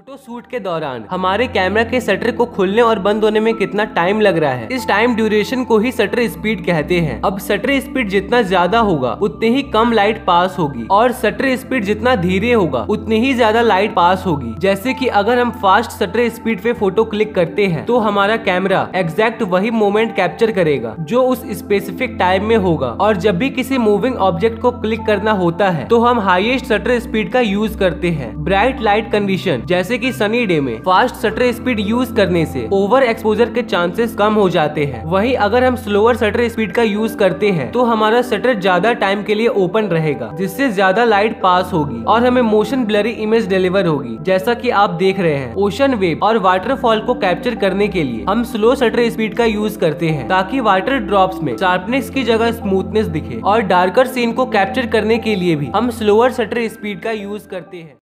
Photo shoot के दौरान हमारे कैमरा के शटर को खुलने और बंद होने में कितना टाइम लग रहा है। इस टाइम ड्यूरेशन को ही शटर स्पीड कहते हैं। अब शटर स्पीड जितना ज़्यादा होगा, उतने ही कम लाइट पास होगी और शटर स्पीड जितना धीरे होगा, उतनी ही ज़्यादा लाइट पास होगी। जैसे कि अगर हम फास्ट शटर स्पीड पे फ़ोटो क्लिक करते हैं तो हमारा कैमरा एग्जैक्ट वही मोमेंट कैप्चर करेगा, जो उस स्पेसिफिक टाइम में होगा। और जब भी किसी मूविंग ऑब्जेक्ट को क्लिक करना होता है तो हम हाईएस्ट शटर स्पीड का यूज़ करते हैं। ब्राइट लाइट कंडीशन, जैसे कि सनी डे में फास्ट शटर स्पीड यूज़ करने से ओवर एक्सपोजर के चांसेस कम हो जाते हैं। वहीं अगर हम स्लोअर शटर स्पीड का यूज़ करते हैं तो हमारा शटर ज़्यादा टाइम के लिए ओपन रहेगा, जिससे ज़्यादा लाइट पास होगी और हमें मोशन ब्लरी इमेज डिलीवर होगी। जैसा कि आप देख रहे हैं ओशन वेव और वाटरफॉल को कैप्चर करने के लिए हम स्लो शटर स्पीड का यूज़ करते हैं, ताकि वाटर ड्रॉप्स में शार्पनेस की जगह स्मूथनेस दिखे और डार्कर सीन को कैप्चर करने के लिए भी हम स्लोअर शटर स्पीड का यूज़ करते हैं।